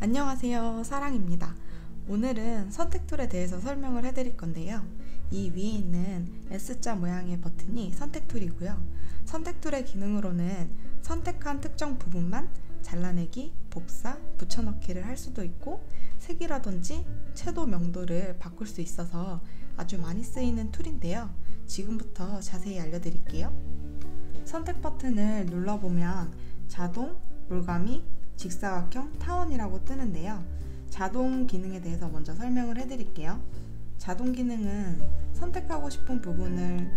안녕하세요. 사랑입니다. 오늘은 선택 툴에 대해서 설명을 해드릴 건데요. 이 위에 있는 S자 모양의 버튼이 선택 툴이고요. 선택 툴의 기능으로는 선택한 특정 부분만 잘라내기, 복사, 붙여넣기를 할 수도 있고 색이라든지 채도 명도를 바꿀 수 있어서 아주 많이 쓰이는 툴인데요. 지금부터 자세히 알려드릴게요 선택 버튼을 눌러보면 자동, 물감이, 직사각형 타원이라고 뜨는데요. 자동 기능에 대해서 먼저 설명을 해드릴게요. 자동 기능은 선택하고 싶은 부분을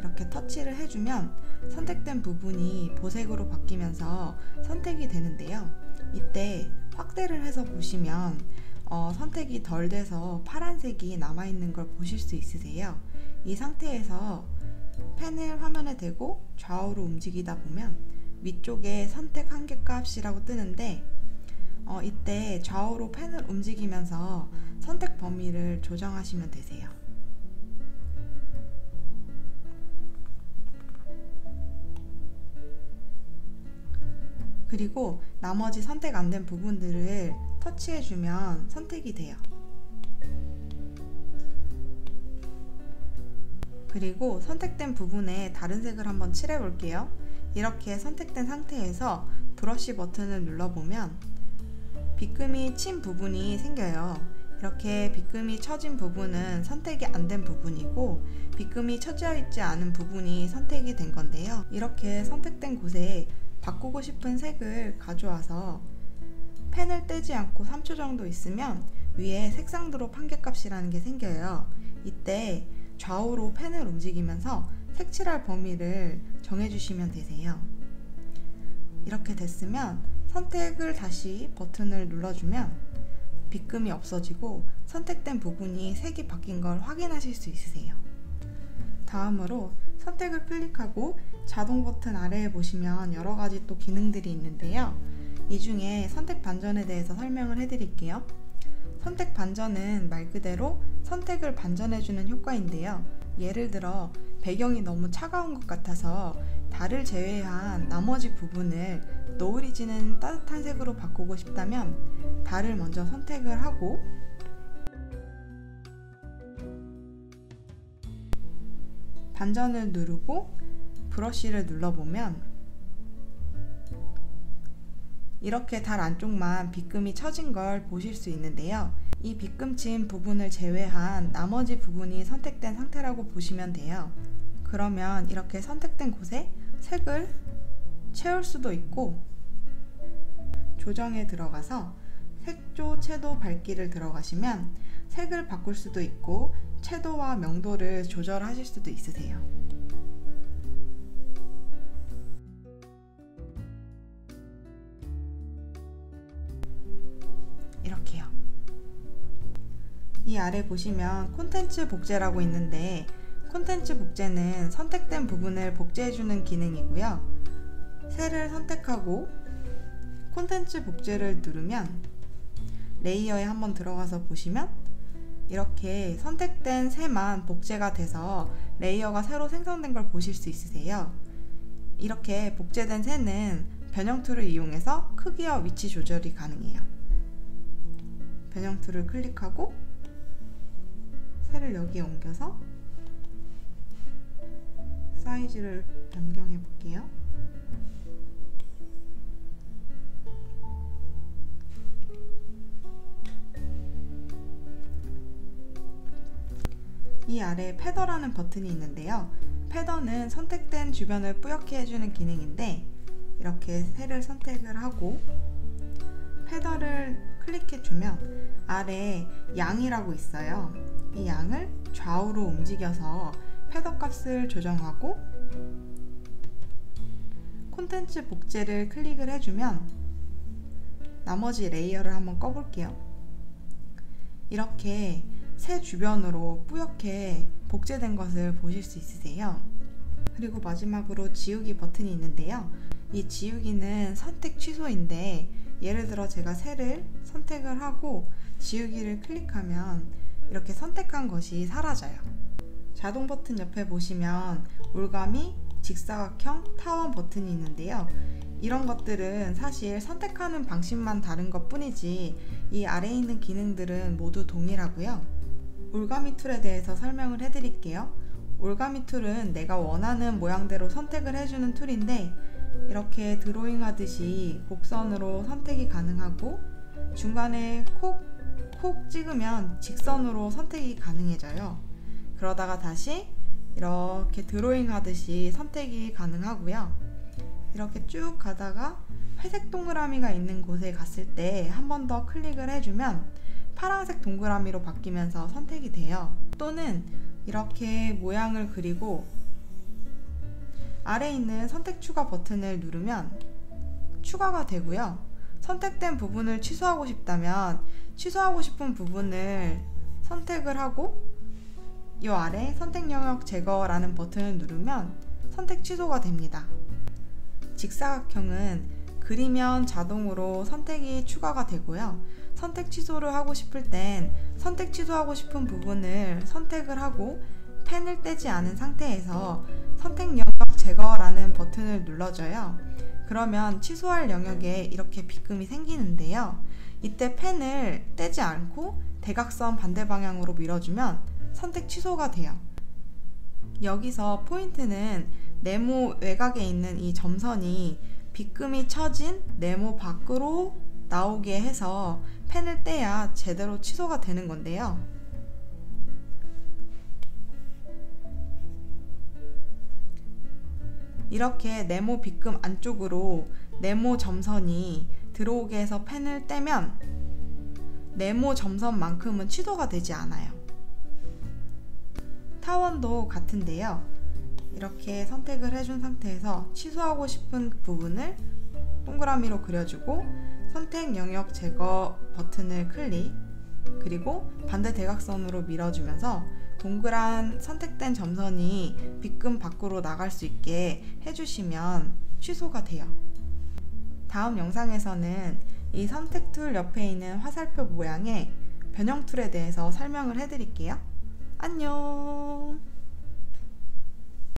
이렇게 터치를 해주면 선택된 부분이 보색으로 바뀌면서 선택이 되는데요. 이때 확대를 해서 보시면 어, 선택이 덜 돼서 파란색이 남아있는 걸 보실 수 있으세요. 이 상태에서 펜을 화면에 대고 좌우로 움직이다 보면 위쪽에 선택 한계값이라고 뜨는데 어, 이때 좌우로 펜을 움직이면서 선택 범위를 조정하시면 되세요. 그리고 나머지 선택 안 된 부분들을 터치해주면 선택이 돼요. 그리고 선택된 부분에 다른 색을 한번 칠해 볼게요. 이렇게 선택된 상태에서 브러쉬 버튼을 눌러보면 빗금이 친 부분이 생겨요. 이렇게 빗금이 쳐진 부분은 선택이 안 된 부분이고 빗금이 쳐져 있지 않은 부분이 선택이 된 건데요. 이렇게 선택된 곳에 바꾸고 싶은 색을 가져와서 펜을 떼지 않고 3초 정도 있으면 위에 색상 드롭 한계값이라는 게 생겨요. 이때 좌우로 펜을 움직이면서 색칠할 범위를 정해주시면 되세요. 이렇게 됐으면 선택을 다시 버튼을 눌러주면 빗금이 없어지고 선택된 부분이 색이 바뀐 걸 확인하실 수 있으세요. 다음으로 선택을 클릭하고 자동 버튼 아래에 보시면 여러 가지 또 기능들이 있는데요. 이 중에 선택 반전에 대해서 설명을 해드릴게요. 선택 반전은 말 그대로 선택을 반전해주는 효과인데요. 예를 들어 배경이 너무 차가운 것 같아서 달을 제외한 나머지 부분을 노을이 지는 따뜻한 색으로 바꾸고 싶다면 달을 먼저 선택을 하고 반전을 누르고 브러쉬를 눌러보면 이렇게 달 안쪽만 빗금이 쳐진 걸 보실 수 있는데요. 이 빗금친 부분을 제외한 나머지 부분이 선택된 상태라고 보시면 돼요. 그러면 이렇게 선택된 곳에 색을 채울 수도 있고 조정에 들어가서 색조, 채도, 밝기를 들어가시면 색을 바꿀 수도 있고 채도와 명도를 조절하실 수도 있으세요. 이 아래 보시면 콘텐츠 복제라고 있는데 콘텐츠 복제는 선택된 부분을 복제해주는 기능이고요. 새를 선택하고 콘텐츠 복제를 누르면 레이어에 한번 들어가서 보시면 이렇게 선택된 새만 복제가 돼서 레이어가 새로 생성된 걸 보실 수 있으세요. 이렇게 복제된 새는 변형 툴을 이용해서 크기와 위치 조절이 가능해요. 변형 툴을 클릭하고 새를 여기에 옮겨서 사이즈를 변경해 볼게요. 이 아래에 feather라는 버튼이 있는데요. feather는 선택된 주변을 뿌옇게 해주는 기능인데 이렇게 새를 선택을 하고 feather를 클릭해주면 아래에 양이라고 있어요. 이 양을 좌우로 움직여서 feather 값을 조정하고 콘텐츠 복제를 클릭을 해주면 나머지 레이어를 한번 꺼볼게요. 이렇게 새 주변으로 뿌옇게 복제된 것을 보실 수 있으세요. 그리고 마지막으로 지우기 버튼이 있는데요. 이 지우기는 선택 취소인데 예를 들어 제가 새를 선택을 하고 지우기를 클릭하면 이렇게 선택한 것이 사라져요. 자동 버튼 옆에 보시면 올가미, 직사각형, 타원 버튼이 있는데요. 이런 것들은 사실 선택하는 방식만 다른 것 뿐이지 이 아래에 있는 기능들은 모두 동일하고요. 올가미 툴에 대해서 설명을 해드릴게요. 올가미 툴은 내가 원하는 모양대로 선택을 해주는 툴인데 이렇게 드로잉 하듯이 곡선으로 선택이 가능하고 중간에 콕, 콕 찍으면 직선으로 선택이 가능해져요. 그러다가 다시 이렇게 드로잉 하듯이 선택이 가능하고요. 이렇게 쭉 가다가 회색 동그라미가 있는 곳에 갔을 때 한 번 더 클릭을 해주면 파란색 동그라미로 바뀌면서 선택이 돼요. 또는 이렇게 모양을 그리고 아래 있는 선택 추가 버튼을 누르면 추가가 되고요. 선택된 부분을 취소하고 싶다면 취소하고 싶은 부분을 선택을 하고 이 아래 선택 영역 제거라는 버튼을 누르면 선택 취소가 됩니다. 직사각형은 그리면 자동으로 선택이 추가가 되고요. 선택 취소를 하고 싶을 땐 선택 취소하고 싶은 부분을 선택을 하고 펜을 떼지 않은 상태에서 선택 영역 제거라는 버튼을 눌러줘요. 그러면 취소할 영역에 이렇게 비금이 생기는데요. 이때 펜을 떼지 않고 대각선 반대 방향으로 밀어주면 선택 취소가 돼요. 여기서 포인트는 네모 외곽에 있는 이 점선이 빗금이 쳐진 네모 밖으로 나오게 해서 펜을 떼야 제대로 취소가 되는 건데요. 이렇게 네모 빗금 안쪽으로 네모 점선이 들어오게 해서 펜을 떼면 네모 점선만큼은 취소가 되지 않아요. 타원도 같은데요. 이렇게 선택을 해준 상태에서 취소하고 싶은 부분을 동그라미로 그려주고 선택 영역 제거 버튼을 클릭 그리고 반대 대각선으로 밀어주면서 동그란 선택된 점선이 빗금 밖으로 나갈 수 있게 해주시면 취소가 돼요. 다음 영상에서는 이 선택 툴 옆에 있는 화살표 모양의 변형 툴에 대해서 설명을 해드릴게요. 안녕!